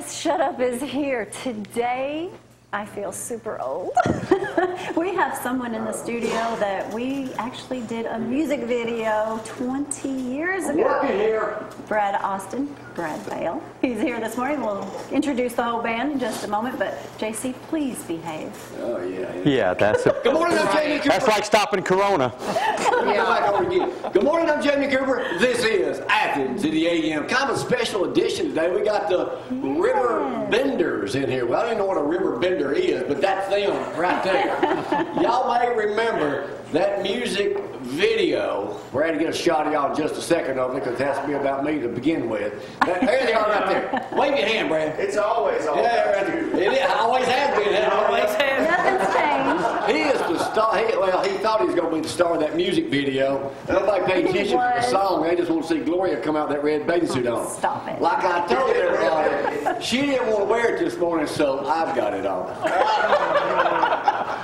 Yes, Shut Up is here. Today, I feel super old. we have someone in the studio that we actually did a music video 20 years ago. Working ago. here. Brad Austin, Brad Bale. He's here this morning. We'll introduce the whole band in just a moment, but JC, please behave. Oh, yeah. yeah. Yeah, that's a, Good morning, I'm Jamie Cooper. that's like stopping Corona. Go back over again. Good morning, I'm Jamie Cooper. This is Athens in the AM. Kind of a special edition today. We got the River Benders in here. Well, I don't even know what a river bender is, but that's them right there. y'all may remember that music video. We're going to get a shot of y'all in just a second of it because it has to be about me to begin with. That, there they are right there. Wave your hand, Brad. It's always all Yeah, right there. It is. always has been. It always has. Nothing's changed. He is the star. He, well, he thought he was going to be the star of that music video. Nobody paid He attention to the song. They just want to see Gloria come out that red bathing suit on. Stop it. Like I told everybody, she didn't want to wear it this morning, so I've got it on.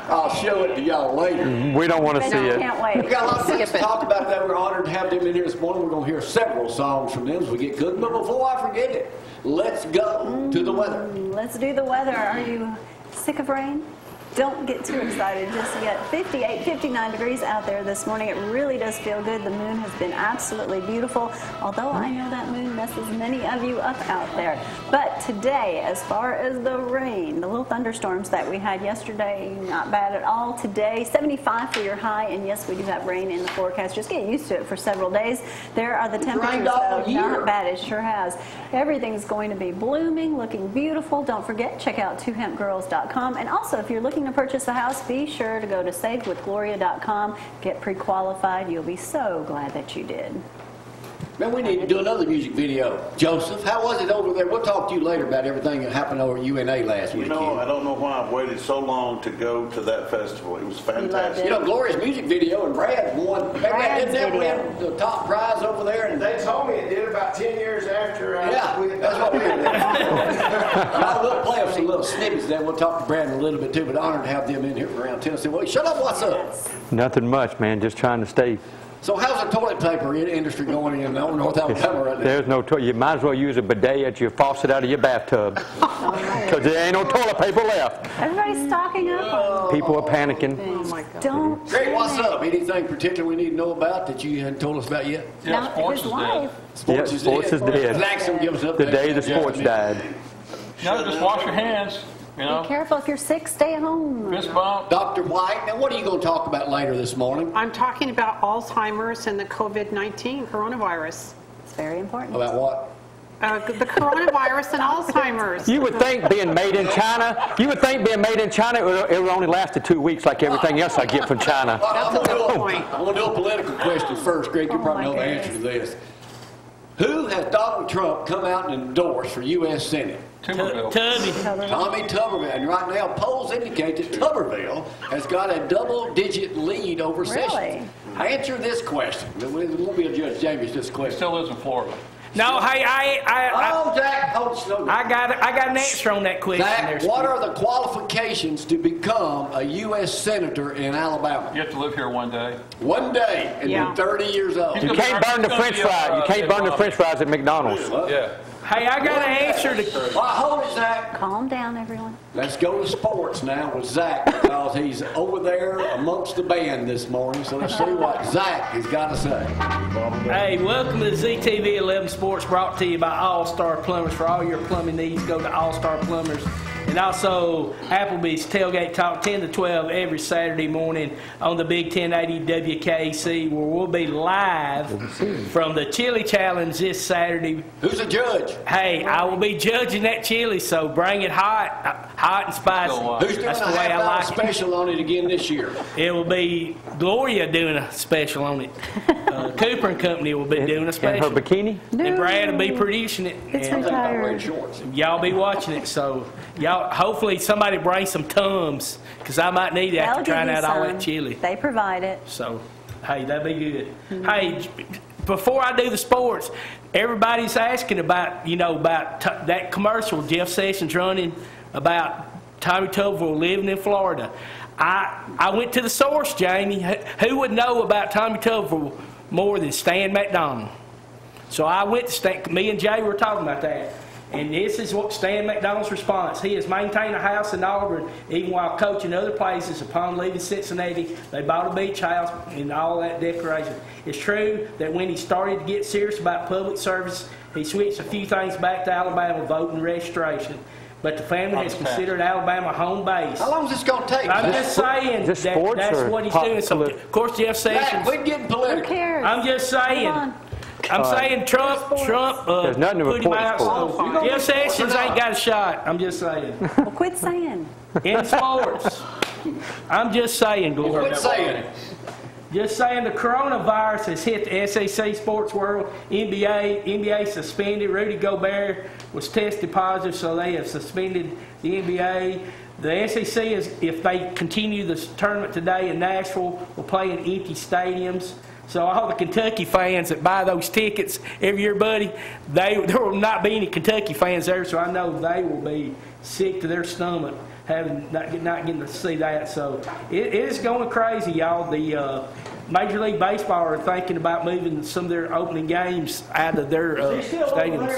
I'll show it to y'all later. We don't want to see don't- it. can't wait. We wait. got a lot of things to talk about that. We're honored to have them in here this morning. We're going to hear several songs from them as we get cooking. But before I forget it, let's go to the weather. Mm, let's do the weather. Are you sick of rain? Don't get too excited just yet. 58, 59 degrees out there this morning. It really does feel good. The moon has been absolutely beautiful, although I know that moon messes many of you up out there. But today, as far as the rain, the little thunderstorms that we had yesterday, not bad at all. Today, 75 for your high, and yes, we do have rain in the forecast. Just get used to it for several days. There are the temperatures, though, not bad. It sure has. Everything's going to be blooming, looking beautiful. Don't forget, check out twohempgirls.com. And also, if you're looking to purchase a house, be sure to go to savewithgloria.com. Get pre-qualified. You'll be so glad that you did. Man, we need to do another music video. Joseph, how was it over there? We'll talk to you later about everything that happened over at UNA last week. You weekend. know, I don't know why I've waited so long to go to that festival. It was fantastic. You know, Gloria's music video and Brad won. Brad, didn't that win the top prize over there? And They told me it did about 10 years after I yeah, we had that's what done we it. did. Now, we'll play us some little snippets then. We'll talk to Brad a little bit too, but honored to have them in here from around Tennessee. Well, shut up, what's up? Nothing much, man. Just trying to stay. So how's the toilet paper industry going in North Alabama right now? There's no toilet. You might as well use a bidet at your faucet out of your bathtub. Because there ain't no toilet paper left. Everybody's stocking up on People are panicking. Oh, don't. Greg, what's up? Anything particular we need to know about that you hadn't told us about yet? Now, sports his is wife. Yeah, sports is dead. Laxon, give us up The day the sports died. No, just wash your hands, you Be careful. If you're sick, stay at home. fist bump. Dr. White, now what are you going to talk about later this morning? I'm talking about Alzheimer's and the COVID-19 coronavirus. It's very important. About what? Uh, the coronavirus and Alzheimer's. You would think being made in China, you would think being made in China, it would, it would only lasted two weeks like everything else I get from China. I'm a gonna good point. I'm going to do a political question first. Greg, you Oh, probably my know the answer to this. Who has Donald Trump come out and endorsed for U.S. Senate? Timberville. Tommy Tuberville. And right now, polls indicate that Tuberville has got a double-digit lead over Really? Sessions. Answer this question. It won't be a Judge James this question. Still lives in Florida. No, hey, I, I, Oh, Zach, hold slow. I, I got, I got an answer on that question. Zach, there, what are the qualifications to become a U.S. Senator in Alabama? You have to live here one day. One day and Yeah. you're 30 years old. You uh, can't burn the french fries. You can't burn the french fries at McDonald's. Yeah. Hey, I got an answer to. Well, hold it, Zach. Calm down, everyone. Let's go to sports now with Zach because he's over there amongst the band this morning. So let's see what Zach has got to say. Hey, welcome to ZTV 11 Sports brought to you by All Star Plumbers. For all your plumbing needs, go to All Star Plumbers. And also Applebee's Tailgate Talk 10 to 12 every Saturday morning on the Big 1080 WKC, where we'll be live from the Chili Challenge this Saturday. Who's the judge? Hey, I will be judging that chili, so bring it hot, hot and spicy. Go on. Who's doing That's a the way half I hour like it. special on it again this year? It will be Gloria doing a special on it. Uh, Cooper and Company will be doing a In her special. bikini? And Brad will be producing it. It's and I think I'm wearing retired. shorts. y'all be watching it. So y'all, hopefully somebody bring some Tums because I might need it They'll after give trying you out all some. that chili. They provide it. So, hey, that'd be good. Hey, j- before I do the sports, everybody's asking about, you know, about t- that commercial Jeff Sessions running about Tommy Tuberville living in Florida. I I went to the source, Jamie. Who- would know about Tommy Tuberville more than Stan McDonald? So I went to Stan, me and Jay were talking about that. And this is what Stan McDonald's response. He has maintained a house in Auburn even while coaching other places. Upon leaving Cincinnati, they bought a beach house and all that decoration. It's true that when he started to get serious about public service, he switched a few things back to Alabama voting registration. But the family has considered Alabama home base. How long is this gonna take? I'm just saying Just that sports that's or what he's pop- doing. So, of course, Jeff Zach, We're getting Who political. cares? I'm just saying. I'm saying Trump, Trump, uh, There's nothing to put him report in out. sports. So Jeff Sessions ain't got a shot. I'm just saying. Well, quit saying. In sports, I'm just saying, Gloria. Quit saying it. Just saying the coronavirus has hit the SEC sports world. NBA, NBA suspended. Rudy Gobert was tested positive, so they have suspended the NBA. The SEC is, if they continue this tournament today in Nashville, will play in empty stadiums. So all the Kentucky fans that buy those tickets every year, buddy, they there will not be any Kentucky fans there. So I know they will be sick to their stomach having not, not getting to see that. So it, it is going crazy, y'all. The uh, Major League Baseball are thinking about moving some of their opening games out of their uh, stadiums.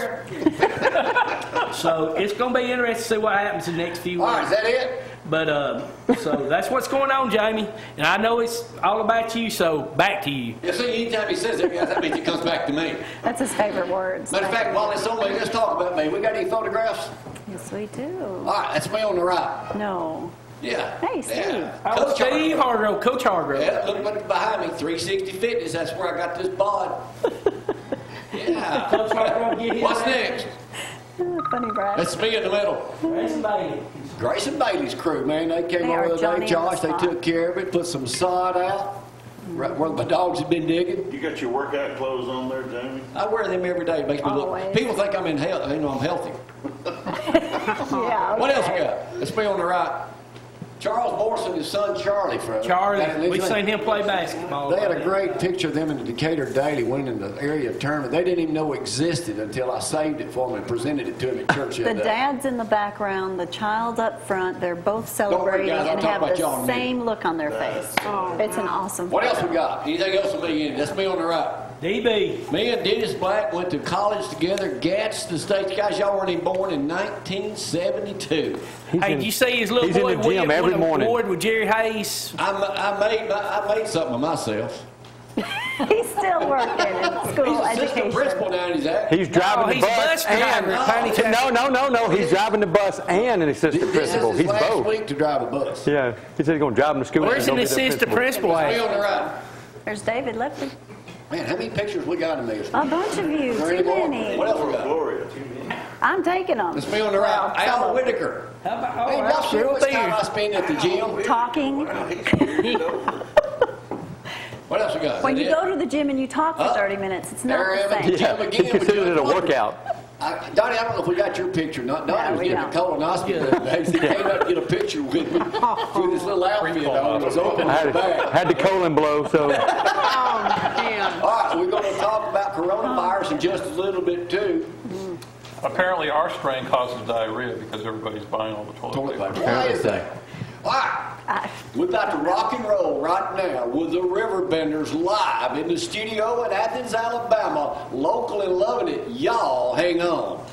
so it's going to be interesting to see what happens in the next few All right, is that it? But uh, so that's what's going on, Jamie. And I know it's all about you. So back to you. Yeah, see, anytime he says that, guys, that means it comes back to me. That's his favorite words. Matter of fact, while it's on me, let's talk about me. We got any photographs? Yes, we do. All right, that's me on the right. No. Yeah. Hey, Steve. Yeah. Oh, Coach Steve Hargrove. Hargrove, Coach Hargrove. Yeah, look behind me, 360 Fitness. That's where I got this bod. Yeah. Coach Hargrove, get his What's next? Funny, Brad. That's me in the middle. Grayson Bailey. Grayson Bailey's crew, man. They came They over the Johnny day, on the Josh. They took care of it, put some sod out, right where my dogs have been digging. You got your workout clothes on there, Jamie? I wear them every day. It makes me look. Always. People think I'm in health. You know, I'm healthy. Yeah. What else we got? Let's be on the right. Charles Morrison, his son Charlie, from Charlie, down in we've seen him play basketball. They had a great picture of them in the Decatur Daily winning in the area tournament. They didn't even know it existed until I saved it for them and presented it to them at church the The dad's in the background, the child up front. They're both worry, celebrating guys, and talk have about y'all in a the same look on their face. Oh, it's an awesome. What else we got? Anything else to be in? That's me on the right. DB. Me and Dennis Black went to college together, Gadsden State. Guys, y'all weren't even born in 1972. He's Hey, in- did you see his little he's in boy the gym win every won morning. award with Jerry Hayes? I, ma- I made I made something of myself. He's still working in school He's assistant principal education. down in his act. He's driving No, the he's bus, bus driver at Piney and no, no, no, no. He's driving the bus and an assistant This is principal. He's last both. week to drive a bus. Yeah, he said he's going to drive him to school. Where's and an go be their assistant principal. principal at? on the right. There's David Lefty. Man, how many pictures we got in this? A bunch of you. Is there any Too more? many. What else we got? Gloria. I'm taking them. Let's be on the right. Well, some Al. Whitaker. How about, Hey, oh, y'all that's real much time I beard. spend at the gym? Talking. What else we got? Is When you it? go to the gym and you talk for Huh? 30 minutes, it's There not I am the same. the Yeah, gym again. he with it a workout. I, Donnie, I don't know if we got your picture. Not Donnie was getting a don't. colonoscopy. the other day. He came up to get a picture with me oh. with his little outfit on. It was open I had, back. had the colon blow, so Oh, man. All right, we're going to talk about coronavirus in just a little bit too. Apparently, our strain causes diarrhea because everybody's buying all the toilet Toilet paper. paper. Why is that? All right. We're about to rock and roll right now with the Riverbenders live in the studio in Athens, Alabama. Locally loving it. Y'all hang on.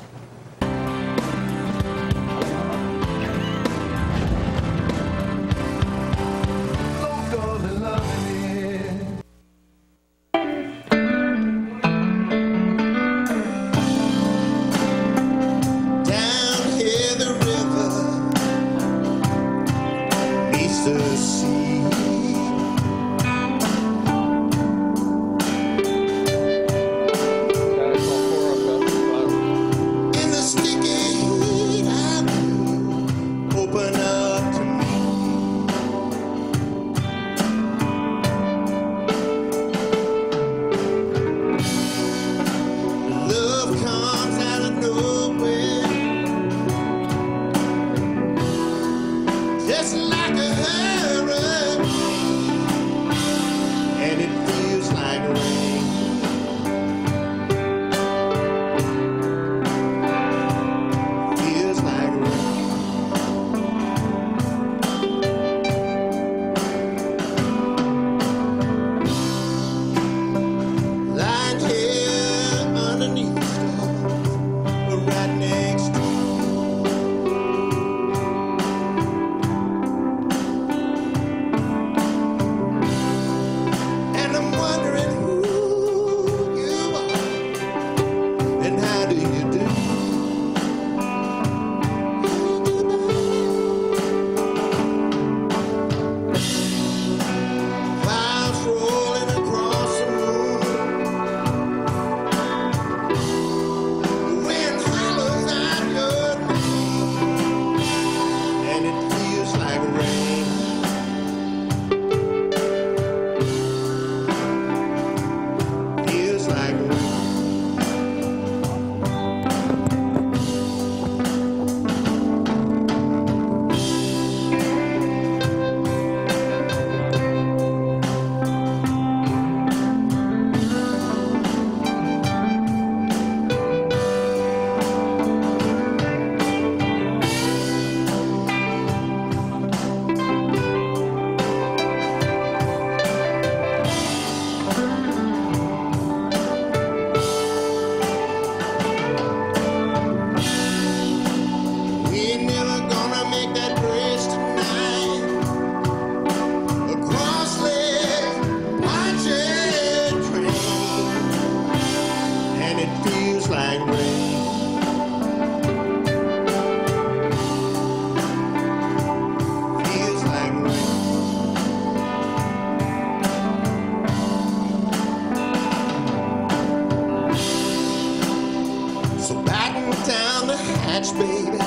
Dance, baby.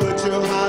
Put your heart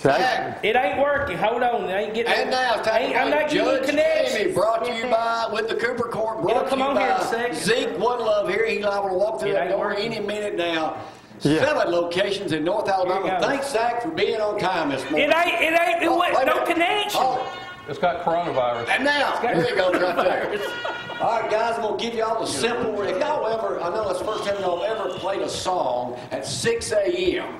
Zach. It ain't working. Hold on, it ain't getting. And now, I ain't, I'm not getting Judge connections. Jamie brought to you by, with the Cooper Court, It'll brought to you on here in a by second. Zeke One Love here. He's liable to walk through It that door working. any minute now. Yeah. Seven locations in North Alabama. Here it goes. Thanks, Zach, for being on time this morning. It ain't. It ain't. It Oh, went, no minute. connection. Oh, It's got coronavirus. and now, there it goes right there. All right, guys, I'm gonna give y'all a simple. If y'all ever, I know it's the first time y'all ever played a song at 6 a.m.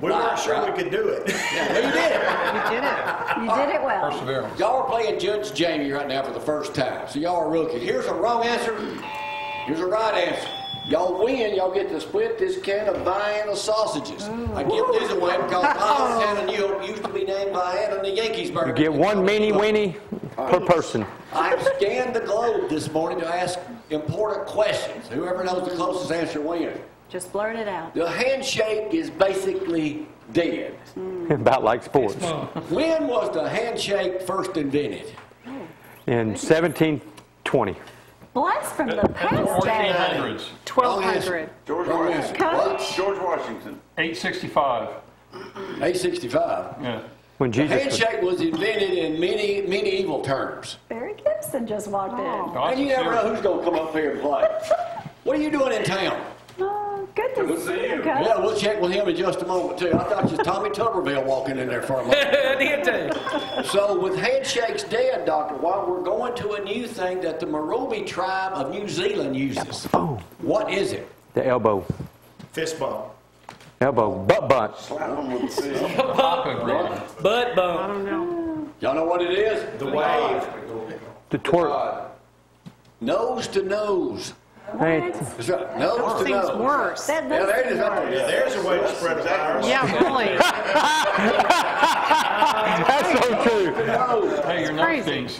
We weren't sure we could do it. Yeah, you did it. You did it. You did it well. Perseverance. Y'all are playing Judge Jamie right now for the first time, so y'all are rookies. Here's a wrong answer. Here's a right answer. Y'all win, y'all get to split this can of Vienna sausages. I give these away because Montana New used to be named Vienna and the Yankeesburg. You get one mini weenie per person. I've scanned the globe this morning to ask important questions. Whoever knows the closest answer wins. Just blurt it out. The handshake is basically dead. About like sports. When was the handshake first invented? Oh. In 1720. Blast from the past, Dad. 1400s. 1200. George Wrong Washington. Coach? George Washington. 865. 865. Yeah. When Jesus was, handshake was invented in many medieval terms. Barry Gibson just walked in. Oh, And you never know who's going to come up here and play. What are you doing in town? Oh, good to see you, Coach. Yeah, we'll check with him in just a moment, too. I thought it was Tommy Tuberville walking in there for a moment. I did too. So, with handshakes dead, Dr. Watt, we're going to a new thing that the Maori tribe of New Zealand uses. boom, What is it? the elbow, Fist bump. elbow, butt butt. Slap him with the fist. Haka greeting. Butt I don't know. Y'all know what it is? The wave. The twerk. Nose to nose. Ain't- That's right. Nose That to seems nose. worse. That Yeah, does there it seem worse. there. There's a way to spread a virus. Yeah, really. That's so true. Hey, your crazy. nose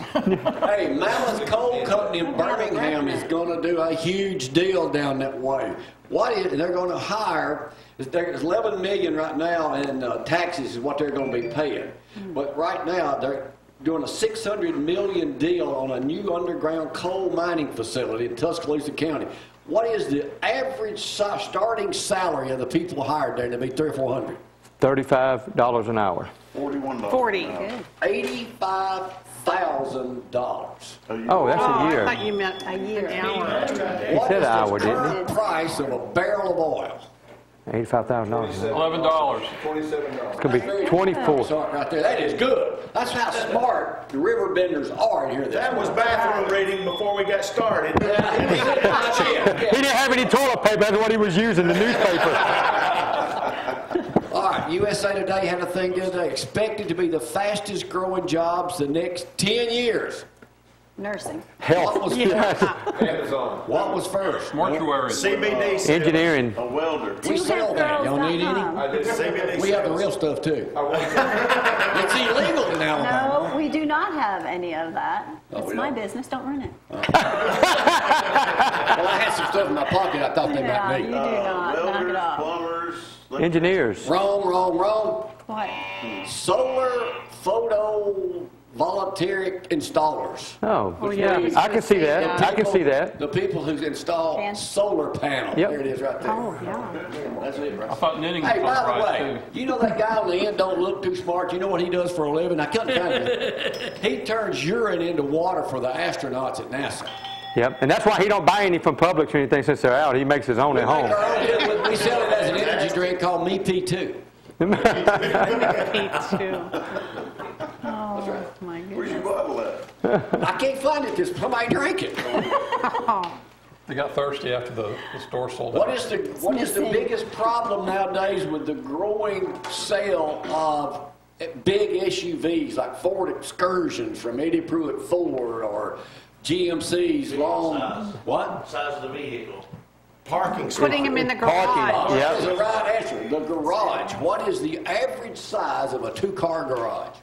Hey, Mammoth Coal Company in Birmingham is going to do a huge deal down that way. What is, they're going to hire, there's 11 million right now in uh, taxes is what they're going to be paying. But right now, they're doing a 600 million deal on a new underground coal mining facility in Tuscaloosa County. What is the average sa- starting salary of the people hired there? It'll be three or 400. $35 an hour. Forty-one dollars. 40. $85,000. Oh, that's Oh, a I year. I thought you meant A year. an hour. He What said is hour, didn't he? current price of a barrel of oil? $85,000. $11. Twenty-seven dollars. going to be 24. Start right there. That is good. That's how smart the river benders are in here. That was bathroom reading before we got started. He didn't have any toilet paper. That's what he was using, the newspaper. All right, USA Today had a thing the other day. Expected to be the fastest growing jobs the next 10 years. Nursing. Health. What was, what was first? Mortuary. CBD. still. Engineering. A welder. We sell that. Y'all need any? CBD. We have the real stuff too. It's illegal in Alabama. No, we do not have any of that. Oh, It's we my don't? business, don't ruin it. Well, I had some stuff in my pocket I thought they Yeah, might you need. do not. Uh, Knock it Welders, off. plumbers. look- Engineers. Wrong, wrong, wrong. What? Solar volunteer installers. Oh, oh yeah. I can see that. People, I can see that. The people who install and solar panels. Yep. There it is right there. Oh, yeah. That's it right I thought knitting Hey, by the way, too. you know that guy on the end don't look too smart. You know what he does for a living? I couldn't find. He turns urine into water for the astronauts at NASA. Yep, and that's why he don't buy any from Publix or anything since they're out. He makes his own we at home. Own, we sell it as an energy drink called Me P2. Me P2 children. Oh, Where's your bottle at? I can't find it because somebody drank it. They got thirsty after the, the store sold what out. Is the, what is the biggest problem nowadays with the growing sale of big SUVs like Ford Excursions from Eddie Pruitt Ford or GMC's big long size. what size of the vehicle? Parking. Putting them in the garage. Parking. Yep. That's the right answer. The garage. What is the average size of a two-car garage?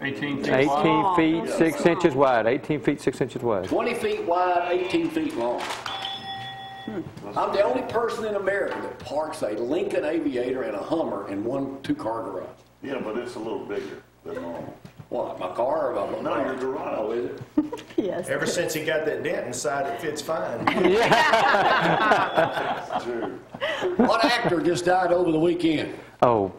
18 feet 18 wide. feet, 6 inches wide, 18 feet, 6 inches wide. 20 feet wide, 18 feet long. Hmm. I'm the only person in America that parks a Lincoln Aviator and a Hummer in one two-car garage. Yeah, but it's a little bigger than normal. What, my car or my No, your garage. Oh, is it? Yes. Ever since he got that dent inside, it fits fine. True. What actor just died over the weekend? Oh,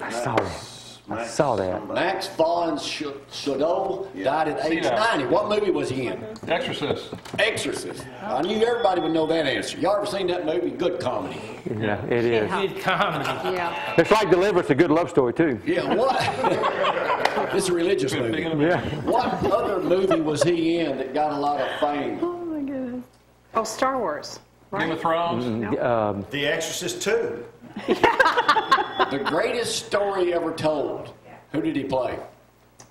I saw that. I saw that. Max von Sh- Sydow died at age 90. What movie was he in? Exorcist. Exorcist. I knew everybody would know that answer. Y'all ever seen that movie? Good comedy. Yeah, it is. Good comedy. Yeah. It's like Deliverance, a good love story, too. Yeah, what? it's a religious Big movie. Yeah. What other movie was he in that got a lot of fame? Oh, my goodness. Oh, Star Wars. Game of Thrones. Um, The Exorcist 2. The greatest story ever told. Who did he play?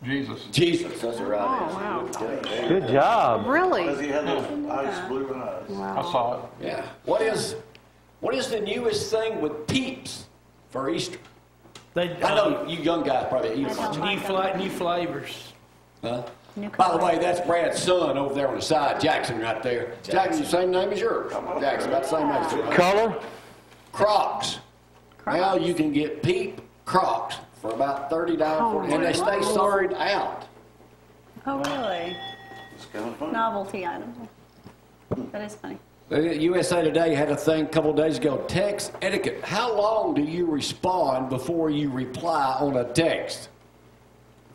Jesus. Jesus. That's right Oh, wow. Good job. Really? Because he had those ice blue eyes? I saw it. Yeah. What is what is the newest thing with Peeps for Easter? They, I know you young guys probably eat a bunch new, fla- new flavors. Huh? New By the way, that's Brad's son over there on the side, Jackson, right there. Jackson, the same name as yours. Jackson, about the same age. as yours. Color? Crocs. Now you can get Peep Crocs for about thirty dollars, Oh, and they my stay sorted out. Oh, really? It's kind of fun. Novelty item. That is funny. USA Today had a thing a couple days ago, text etiquette. How long do you respond before you reply on a text?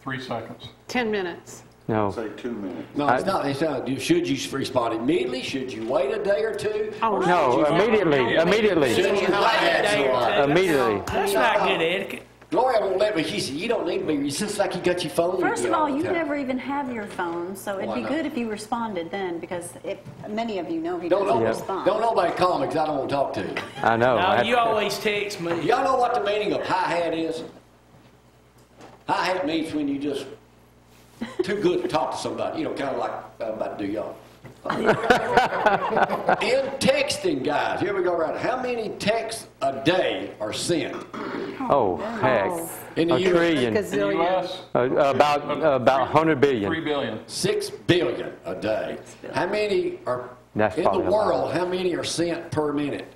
Three seconds. 10 minutes. No. Say two minutes. No, it's not. It's not. Should you respond immediately? Should you wait a day or two? Oh, Or should No, you- immediately, immediately, Should you lag? immediately. That's not good etiquette. Gloria won't let me. She said, "You don't need to be. It's just like you got your phone." with First you of all, the you time." never even have your phone, so it'd Why be not? good if you responded then, because if, many of you know he Don't doesn't know. respond. Don't nobody call me because I don't want to talk to you. I know. No, I- you always text me. Y'all know what the meaning of hi hat is? Hi hat means when you just too good to talk to somebody. You know, kind of like I'm about to do y'all. In texting, guys, here we go around. How many texts a day are sent Oh, heck. in the A U.S.? trillion. In the U.S., Uh, About, about 100 three billion. billion. Six billion a day. How many are That's in the probably lot. world? How many are sent per minute?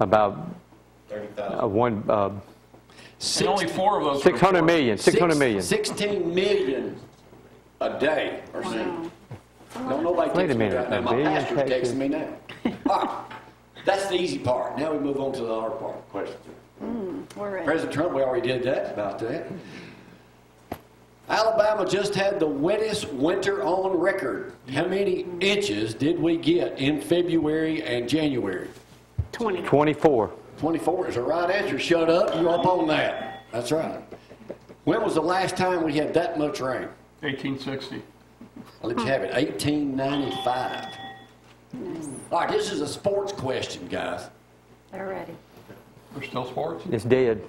About uh, one, uh, And only four of those. are 600 reported. million, 600 million. Sixteen million a day are sent. Don't nobody Wait a text me minute, now. a My billion pastor's texts? texting me now. All right, that's the easy part. Now we move on to the hard part. Question. Hmm, we're ready. President Trump, we already did that about that. Alabama just had the wettest winter on record. How many inches did we get in February and January? 20. 24. 24 is the right answer. Shut up. You're up on that. That's right. When was the last time we had that much rain? 1860. I'll let you have it. 1895. All right, this is a sports question, guys. They're ready. There's still sports? It's dead.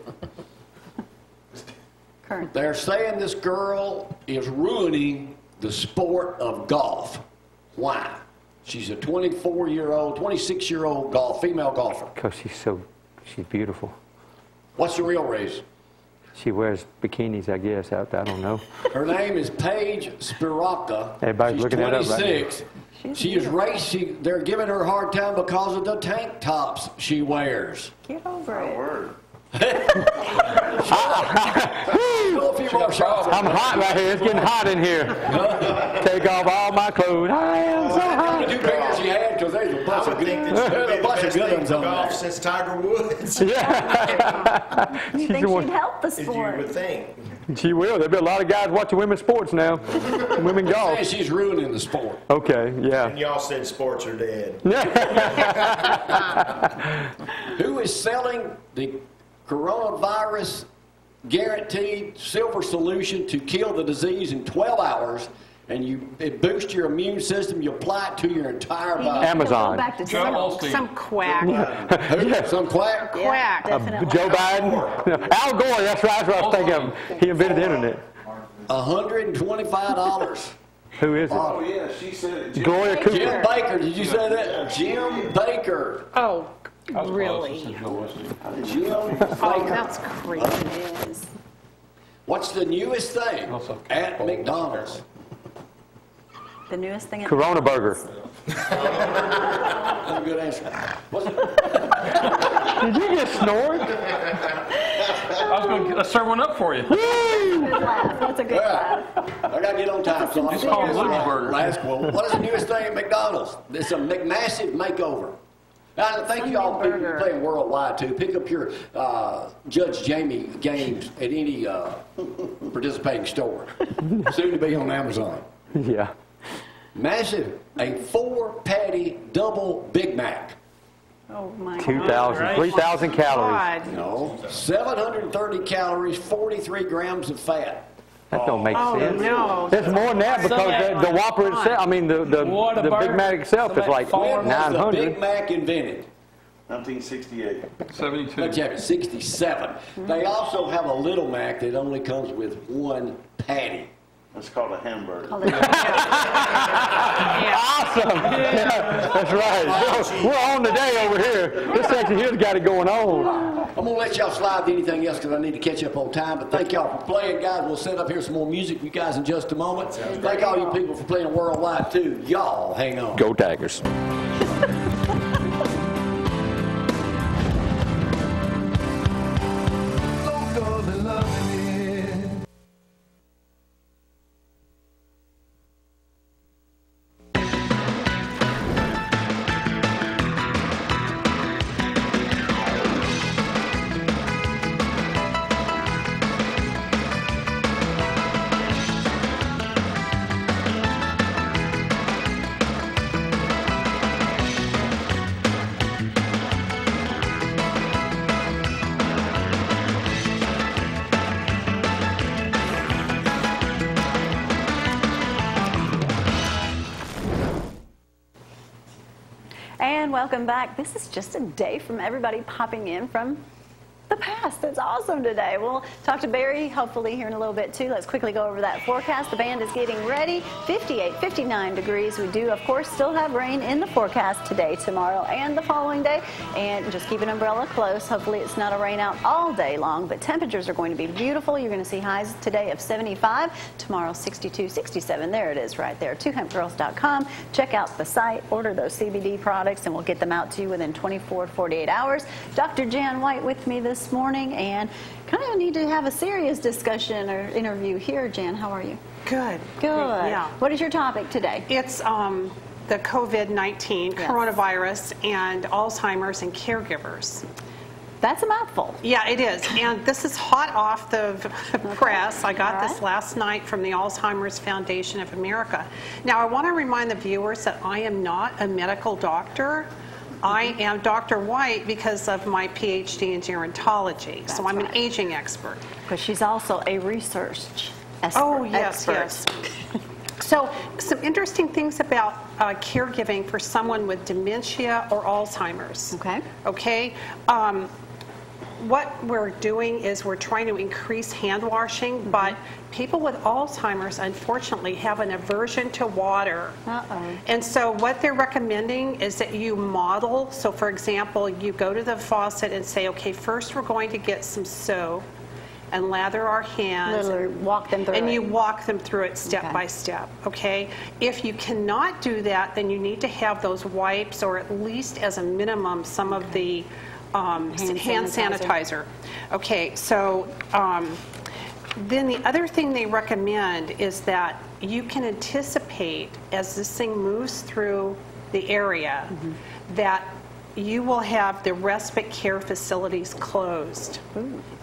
Current. They're saying this girl is ruining the sport of golf. Why? She's a 24 year old, 26 year old golf, female golfer. Because she's so, she's beautiful. What's the real reason? She wears bikinis, I guess. I, I don't know. Her name is Paige Spiranac. Everybody's She's looking that up right 26. She's she is beautiful. racing. They're giving her a hard time because of the tank tops she wears. Get over it. Word. Go a few more shots. I'm hot right here. It's getting hot in here. Take off all my clothes. I am so The hot. two pairs she had, because there's a I bunch of would good, think that there's a the bunch of best good thing ones on golf there. since Tiger Woods. You She's think she'd help the As you sport? would think. She will. There'll be a lot of guys watching women's sports now. Women And golf. she's ruining the sport. Okay, yeah. And y'all said sports are dead. Who is selling the coronavirus guaranteed silver solution to kill the disease in 12 hours? And you, it boosts your immune system. You apply it to your entire He body. Amazon. Go back to Joel school. Osteen. Some quack. Who? Some quack? Yeah, Quack. definitely. Uh, Joe Biden. Al Gore, that's right. That's what I was thinking of. He invented the internet. $125. Who is it? Oh, yeah, she said it. Gloria Cooper. Jim Bakker, did you say that? Jim Bakker. Oh, I was really? said Joel Osteen. Jim Oh, that's crazy. What's the newest thing at McDonald's? The newest thing. at- Corona Burger. That's a good answer. What's it? Did you just snort? I was going to serve one up for you. Good. That's a good laugh. I gotta get on time. So I'm It's called sorry. Luke's Burger. Last quote. What is the newest thing at McDonald's? It's a McMassive makeover. Now, thank you all people Burger. playing worldwide too. Pick up your uh, Judge Jamie games at any uh, participating store. Soon to be on Amazon. Yeah. Massive, a four patty double Big Mac. Oh my God. 2,000, 3,000 calories. God. No, 730 calories, 43 grams of fat. That don't make Oh, sense. no. There's more than that because the, the Whopper itself, I mean, the, the, the Big Mac itself is like When was the Big Mac invented? 1968. 72. Let's have it, 67. They also have a Little Mac that only comes with one patty. That's called a hamburger. Call it- Awesome. Yeah, that's right. We're, we're on today over here. This section here's got it going on. I'm gonna let y'all slide to anything else because I need to catch up on time. But thank y'all for playing, guys. We'll set up here some more music for you guys in just a moment. Thank all you people for playing worldwide too. Y'all, hang on. Go Tigers. Back. This is just a day from everybody popping in from past. That's awesome today. We'll talk to Barry hopefully here in a little bit too. Let's quickly go over that forecast. The band is getting ready. 58, 59 degrees. We do, of course, still have rain in the forecast today, tomorrow, and the following day. And just keep an umbrella close. Hopefully it's not a rain out all day long, but temperatures are going to be beautiful. You're going to see highs today of 75, tomorrow 62, 67. There it is right there. Twohempgirls.com. Check out the site, order those CBD products, and we'll get them out to you within 24 to 48 hours. Dr. Jan White with me this morning, and kind of need to have a serious discussion or interview here. Jan, how are you? Good. Good. Yeah. What is your topic today? It's um, the COVID-19 Yes. coronavirus and Alzheimer's and caregivers. That's a mouthful. Yeah, it is. And this is hot off the press. I got All this last night from the Alzheimer's Foundation of America. Now, I want to remind the viewers that I am not a medical doctor. I am Dr. White because of my PhD in gerontology. so I'm right. an aging expert. Because she's also a research expert. Oh, yes, expert. yes. So, some interesting things about uh, caregiving for someone with dementia or Alzheimer's. Okay. Okay. Um, what we're doing is we're trying to increase hand washing, Mm-hmm. but people with Alzheimer's unfortunately have an aversion to water. Uh-oh. And so what they're recommending is that you model. So for example, you go to the faucet and say, okay, first we're going to get some soap and lather our hands. Literally walk them through And it. you walk them through it step Okay. by step, okay? If you cannot do that, then you need to have those wipes or at least as a minimum, some of the um, Hand hand sanitizer. sanitizer. Okay, so um, then the other thing they recommend is that you can anticipate as this thing moves through the area that you will have the respite care facilities closed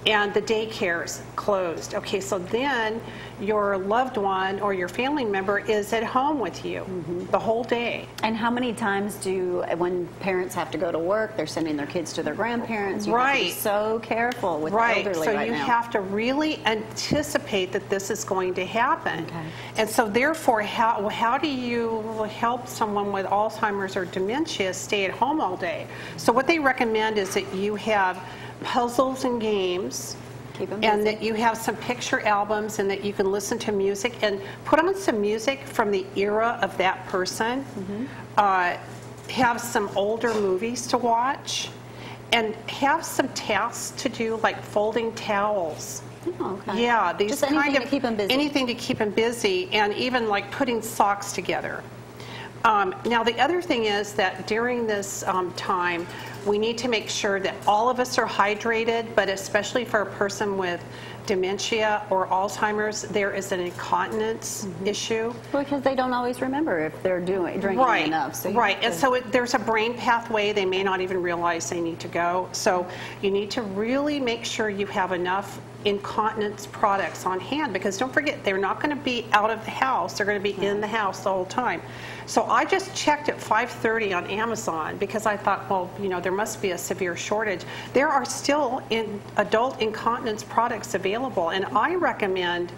and the daycares closed. Okay, so then your loved one or your family member is at home with you mm-hmm. the whole day. And how many times do, when parents have to go to work, they're sending their kids to their grandparents? You have to be Right. so careful with Right, elderly so right you now. have to really anticipate that this is going to happen. Okay. And so therefore, how, how do you help someone with Alzheimer's or dementia stay at home all day? So what they recommend is that you have puzzles and games. And that you have some picture albums and that you can listen to music and put on some music from the era of that person. Mm-hmm. Uh, have some older movies to watch and have some tasks to do like folding towels. Oh, okay. Yeah, these Just kind of to keep 'em busy. anything to keep them busy, and even like putting socks together. Um, now, the other thing is that during this um, time, we need to make sure that all of us are hydrated, but especially for a person with dementia or Alzheimer's, there is an incontinence Mm-hmm. issue. Because they don't always remember if they're doing, drinking Right, enough. So right. And so it, there's a brain pathway they may not even realize they need to go. So you need to really make sure you have enough incontinence products on hand because don't forget they're not going to be out of the house. They're going to be in the house the whole time. So I just checked at 5:30 on Amazon because I thought, well, you know, there must be a severe shortage. There are still in adult incontinence products available, and I recommend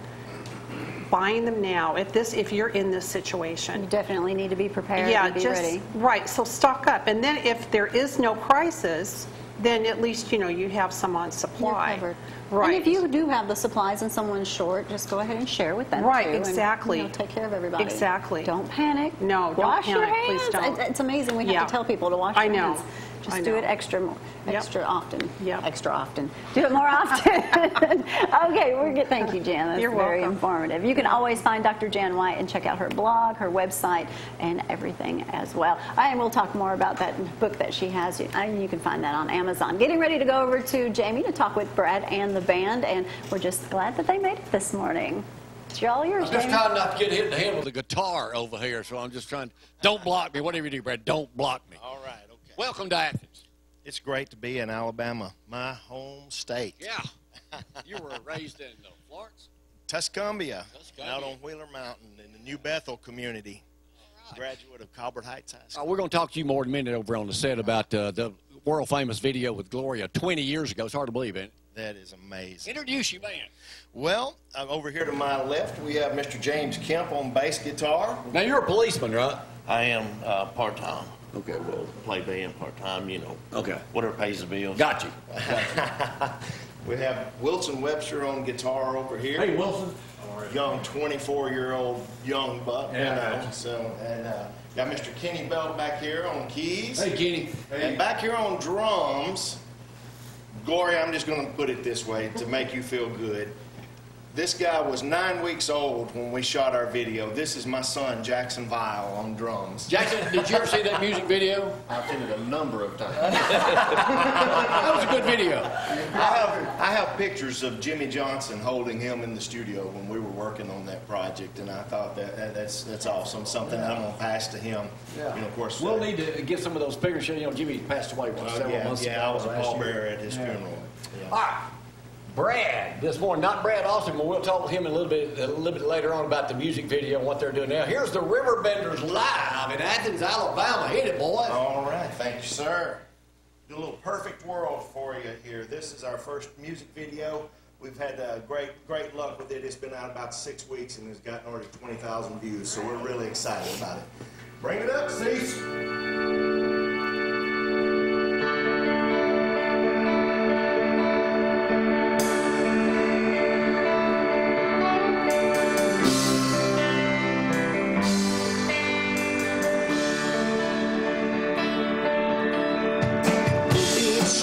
buying them now if this if you're in this situation. You definitely need to be prepared Yeah, be just, ready. right, so stock up. And then if there is no crisis, then at least, you know, you have some on supply. You're covered. Right. And if you do have the supplies and someone's short, just go ahead and share with them Right, too, and, exactly. you know, take care of everybody. Exactly. Don't panic. No, don't wash your panic, hands. please don't. It's amazing. We have to tell people to wash I know. hands. Just I do know. it extra more, Yep. extra often. Yep. Extra often. Do it more often. okay, we're good. Thank you, Jan. That's You're very welcome. informative. You can always find Dr. Jan White and check out her blog, her website, and everything as well. And we'll talk more about that book that she has. And you can find that on Amazon. Getting ready to go over to Jamie to talk with Brad and the band, and we're just glad that they made it this morning. It's all yours, I'm just Jamie. trying not to get hit in the head with a guitar over here, so I'm just trying. Don't block me. Whatever you do, Brad, don't block me. All right, okay. Welcome to Athens. It's great to be in Alabama, my home state. Yeah. You were raised in uh, Florence? Tuscumbia, Tuscumbia. out on Wheeler Mountain in the New Bethel community. Graduate of Colbert Heights High Uh, School. we're going to talk to you more in a minute over on the set about uh, the world famous video with Gloria 20 years ago. It's hard to believe, it. That is amazing. Introduce you, man. Well, uh, over here to my left, we have Mr. James Kemp on bass guitar. Now, you're a policeman, right? I am uh, part-time. Okay, well. Play band part-time, you know. Okay. Whatever pays the bills. Got you. We have Wilson Webster on guitar over here. Hey, Wilson. young 24-year-old young buck. Yeah, you I know. got. So, and uh, got Mr. Kenny Belt back here on keys. Hey, Kenny. And back here on drums, Gloria, I'm just going to put it this way to make you feel good. This guy was nine weeks old when we shot our video. This is my son, Jackson Viall, on drums. Jackson, did you ever see that music video? I've seen it a number of times. That was a good video. I have, I have pictures of Jimmy Johnson holding him in the studio when we were working on that project, and I thought that, that that's that's awesome. Something that I'm gonna pass to him. Yeah. You know, of course. We'll uh, need to get some of those pictures. You know, Jimmy passed away what, uh, several yeah, months ago. yeah, I was a pallbearer at his Yeah. funeral. Yeah. All right. Brad, this morning, not Brad Austin, but we'll talk with him a little bit a little bit later on about the music video and what they're doing now. Here's the Riverbenders live in Athens, Alabama. Hit it, boy. All right, thank you, sir. Do a little perfect world for you here. This is our first music video. We've had uh, great, great luck with it. It's been out about six weeks and has gotten already 20,000 views, so we're really excited about it. Bring it up, Cease.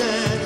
ocean.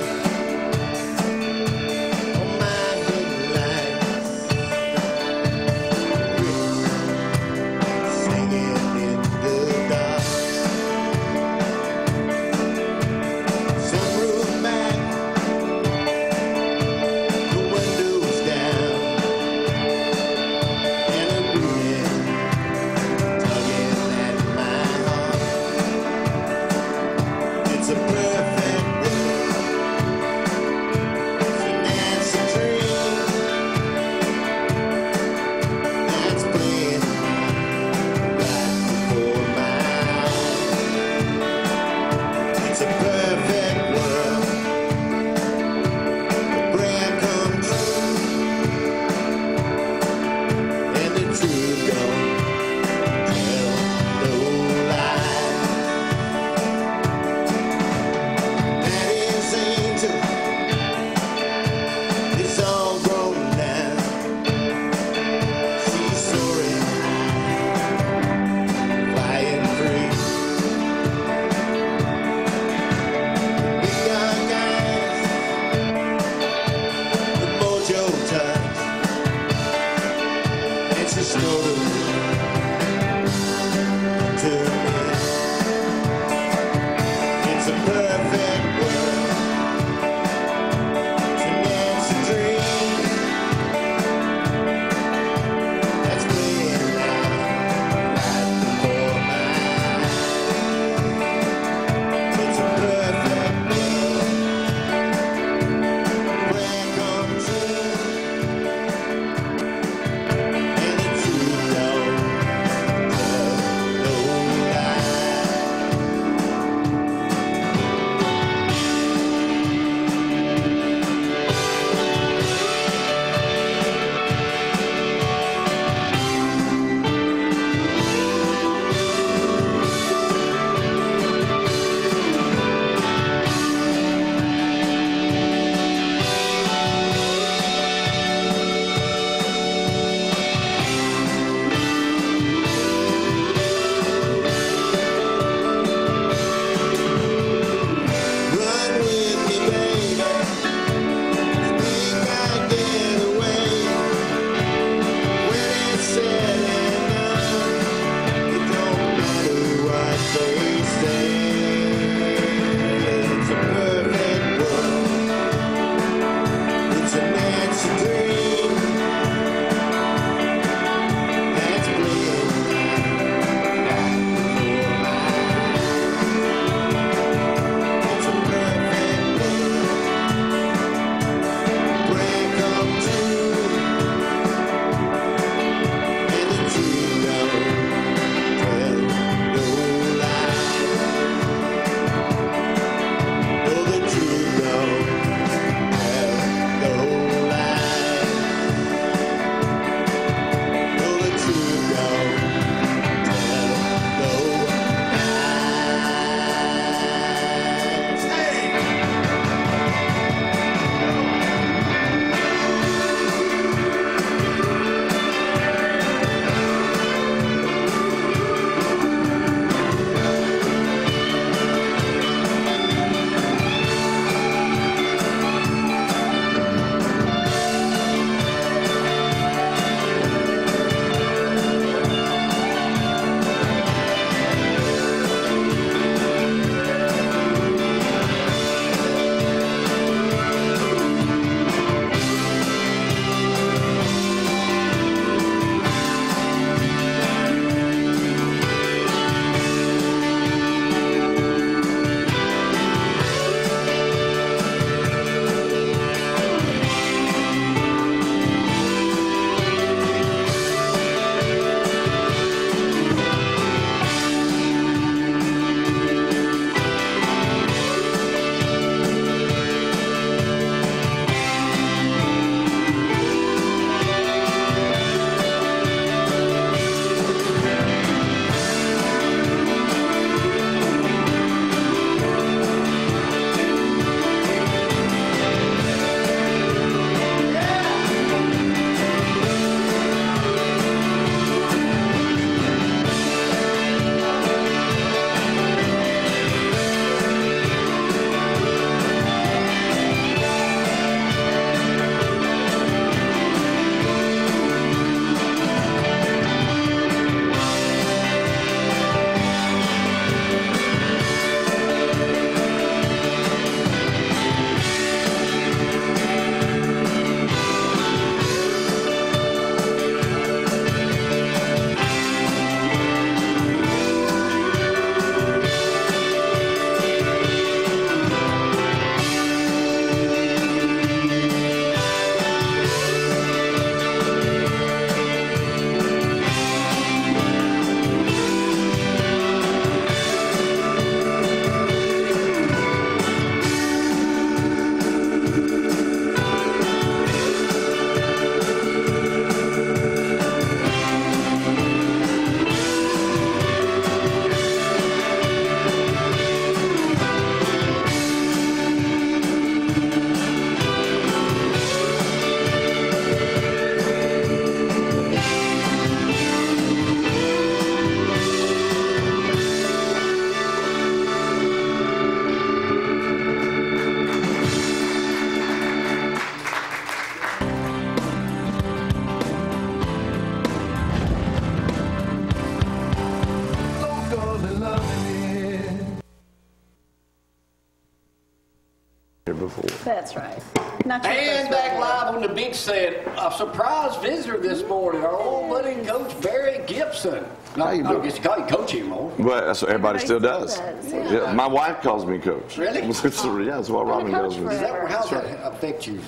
That's right. Not your And back live on the big set, a surprise visitor this morning, our old buddy Coach Barry Gibson. No, How you I don't doing? guess you call you Coach anymore. But that's what everybody, Everybody still still does. does, Yeah, my wife calls me coach. Really? Yeah, that's what Robin Coach does. with Is me. that, how's that affect you?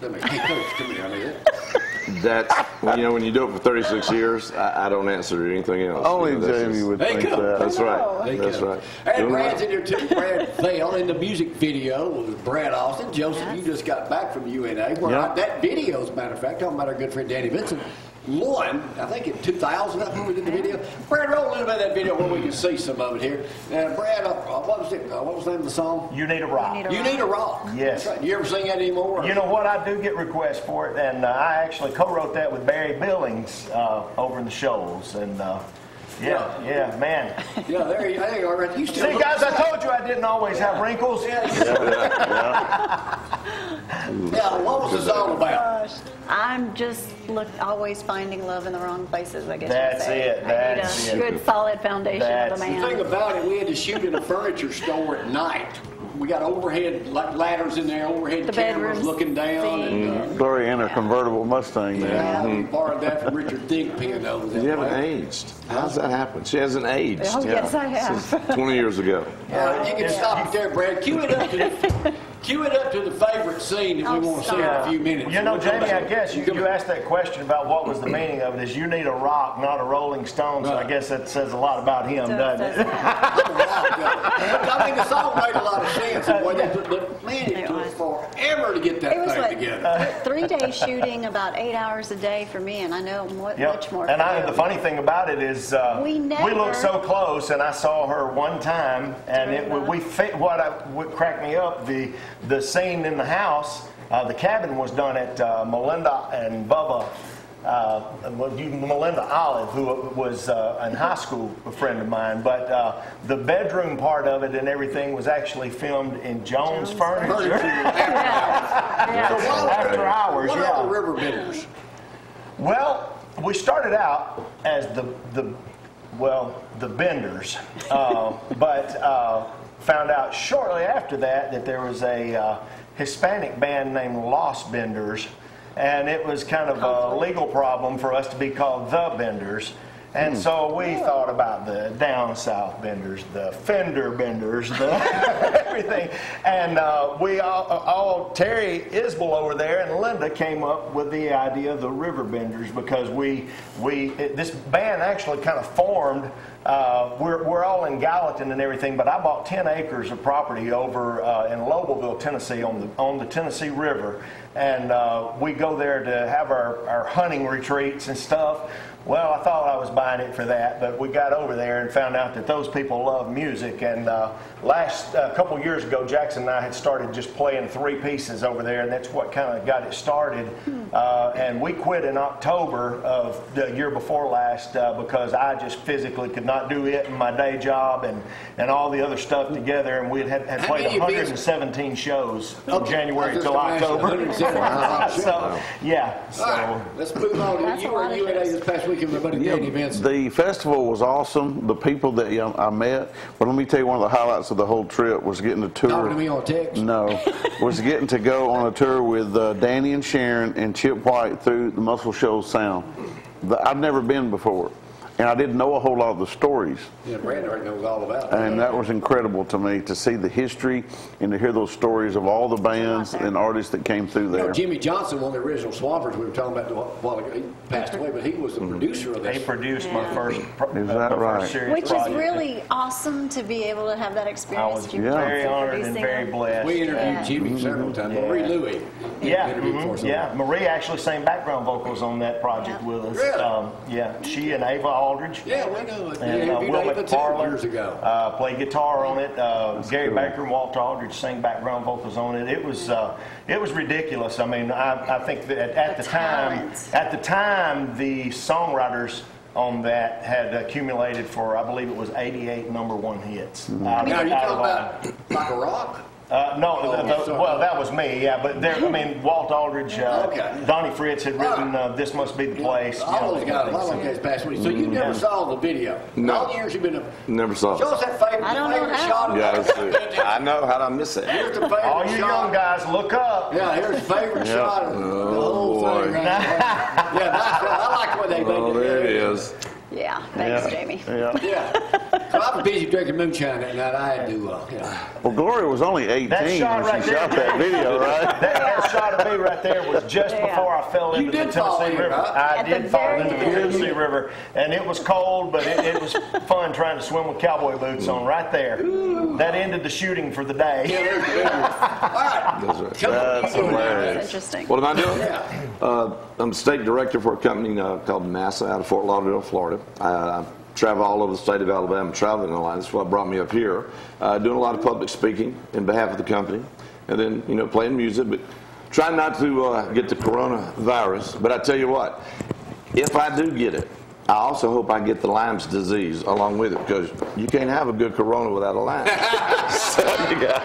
Let me, hey, Coach, come here, I mean, that- That's, well, you know, when you do it for 36 years, I, I don't answer to anything else. Only You know, Jamie just- would think come. that. That's right. They That's come. right. And Doing Brad's right. in there too. Brad Viall in the music video with Brad Austin. Joseph, Yes. you just got back from UNA. Where Yeah. I- that video, as a matter of fact, talking about our good friend Danny Vincent, won, I think in 2000, that's when we did the video. Brad, roll a little bit of that video where we can see some of it here. And Brad, uh, what was it? Uh, what was the name of the song? You need a rock. You need a You Need a Rock. Yes. Right. You ever sing that anymore? You know what? I do get requests for it, and uh, I actually co-wrote that with Barry Billings uh, over in the Shoals, And uh, yeah, yeah, man. Yeah, there you, there you are. Right. You still See, guys, I told you I didn't always have wrinkles. Yeah, yeah, yeah. what was the all about? Gosh, I'm just look always finding love in the wrong places. I guess That's say. it, I that's need a it. good solid foundation That's of a the The man. thing about it, we had to shoot in a furniture store at night. We got overhead ladders in there, overhead The cameras bedrooms, looking down. the- And, uh, Glory in a convertible Mustang there. yeah, we borrowed that from Richard Thigpen over there. You haven't aged. How's that happen? She hasn't aged. Oh, yes, I have. Since 20 years ago. Uh, you can stop it there, Brad. Cue it up to the, cue it up to the favorite scene that we Oh, want to see in a few minutes. You know, We'll Jamie, I guess you, you asked that question about what was the meaning of it. Is you need a rock, not a Rolling Stone. So I guess that says a lot about him, doesn't it? I'm a rock guy. I mean, the song made a lot of sense. and boy, they- But man, it It took was. forever to get that It was thing what together. three days shooting, about eight hours a day for me, and I know mu- Yep. much more. And I, the funny thing about it is, uh, We never- looked so close, and I saw her one time, and it During the- we fit what I, what cracked me up the the scene in the house. Uh, the cabin was done at uh, Melinda and Bubba. Uh, Melinda Olive, who was uh, in high school a friend of mine, but uh, the bedroom part of it and everything was actually filmed in Jones, Jones Furniture. Furniture after Yeah. So while- After hours, What yeah. the river benders? Well, we started out as the the well the benders, uh, but uh, found out shortly after that that there was a uh, Hispanic band named Los Benders, and it was kind of a legal problem for us to be called the Benders. And so we thought about the down south benders, the fender benders, the everything. And uh, we all, all, Terry Isbell over there and Linda came up with the idea of the river benders because we, we it, this band actually kind of formed. Uh, we're, we're all in Gallatin and everything, but I bought 10 acres of property over uh, in Lobelville, Tennessee, on the, on the Tennessee River. And uh, we go there to have our, our hunting retreats and stuff. Well, I thought I was buying it for that, but we got over there and found out that those people love music. And uh, last a couple years ago, Jackson and I had started just playing three pieces over there, and that's what kind of got it started. Uh, and we quit in October of the year before last uh, because I just physically could not do it and my day job and, and all the other stuff together. And we had, had How played many of these- 117 shows from Okay, January was just till gonna ask you, October. so, yeah. So. All right, let's move on. That's You were lot at of UNA this past weekend with my buddy Danny Vincent. The festival was awesome. The people that you know, I met, but let me tell you, one of the highlights of the whole trip was getting to tour. Talking to me on text. No, was getting to go on a tour with uh, Danny and Sharon and Chip White through the Muscle Shoals Sound. The, I've never been before, and I didn't know a whole lot of the stories. Yeah, Brad already knows all about it. And that was incredible to me to see the history and to hear those stories of all the bands and artists that came through You know, there. Jimmy Johnson, one of the original Swampers we were talking about a while ago, he passed away, but he was the producer of They He produced my first, Is uh, that my right? first serious Which is really awesome to be able to have that experience. I experience. was You Yeah. very honored and very blessed. We interviewed Yeah. Jimmy several times. Yeah. Marie Louie. Yeah, interviewed for mhm, yeah. Marie actually sang background vocals on that project Yeah. with us. Really? Um, yeah, she and Ava Aldridge. Yeah, we know. it. We And uh, interviewed Will McFarland years ago. Uh, played guitar on it. Uh, Gary cool. Baker and Walter Aldridge sang background vocals on it. It was uh, it was ridiculous. I mean, I, I think that at The the time, at the time, the songwriters on that had accumulated for I believe it was 88 number one hits. Out of- Now, are you out talking of about like a rock? Uh, no, Oh, the, the, well, that was me, yeah, but there, I mean, Walt Aldridge, uh, Okay. Donnie Fritts had written, uh, This Must Be the Place. you know, All those guys, a lot those guys passed away. So you never saw the video? No. All the years you've been a... Never saw Show it. us that favorite, I don't know favorite how. shot of Yeah, that's it. I know. How'd I miss it? Here's the favorite All you shot. young guys, look up. Yeah, here's the favorite Yep. shot of the Oh, whole boy. thing right. Yeah, nice shot. I like what they did. Oh, there it is. Yeah, thanks, Yeah. Jamie. Yeah. Yeah. So I was busy drinking moonshine that night. I had to, uh, yeah. Well, Gloria was only 18 That when shot right she there. shot that video, right? That, that shot of me right there was just Yeah. before I fell You into the did Tennessee in, River. right? I At the did fall into the end. Tennessee River, and it was cold, but it, it was fun trying to swim with cowboy boots on right there. That ended the shooting for the day. there's the video. All right. That's right. That's You hilarious. That's interesting. What am I doing? Yeah. Uh, I'm state director for a company uh, called NASA out of Fort Lauderdale, Florida. I, I travel all over the state of Alabama traveling a lot. That's what brought me up here. Uh, doing a lot of public speaking in behalf of the company, and then you know playing music, but trying not to uh, get the coronavirus. But I tell you what, if I do get it. I also hope I get the Lyme's disease along with it because you can't have a good corona without a Lyme. so you got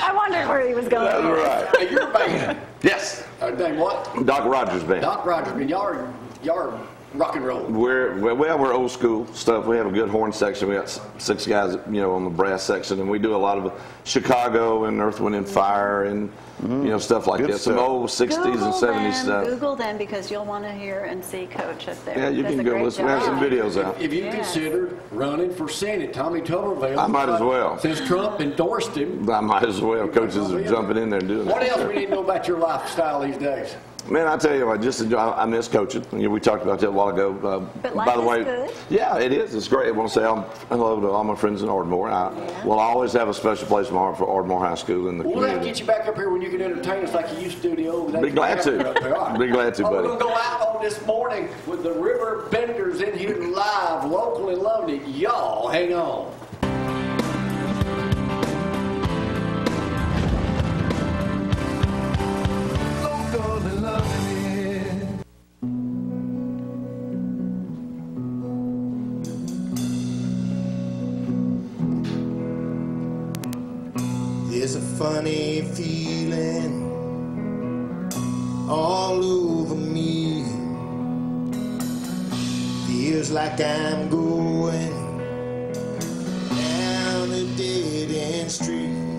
I wondered where he was going. That's right. Hey, you're a band. Yes, Uh, name what? Doc Rogers band. Doc Rogers. Man, y'all are, y'all are rock and roll. We're well, well, we're old school stuff. We have a good horn section. We got six guys, you know, on the brass section, and we do a lot of uh, Chicago and Earth, Wind, and Fire, and mm-hmm. you know stuff like Good that. Some old '60s Google and '70s them, stuff. Google them because you'll want to hear and see Coach up there. Yeah, you Does can go great listen. We have some videos out. If you Yes. considered running for Senate, Tommy Tuberville. I might as well. Since Trump endorsed him. I might as well. Coaches are jumping in there and doing What that. else we need to know about your lifestyle these days? Man, I tell you, I just enjoy. I I miss coaching. You know, we talked about that a while ago. Uh, But by life the is way, good. yeah, it is. It's great. I want to say um, hello to all my friends in Ardmore. I will always have a special place in my heart for Ardmore High School and the We'll have to community. get you back up here when you can entertain us like you used to do the old days. Be glad to. Up there. All right. Be glad to, buddy. We're going to go out on this morning with the River Benders in here live, locally and lovely. Y'all hang on. Funny feeling all over me. Feels like I'm going down a dead end street.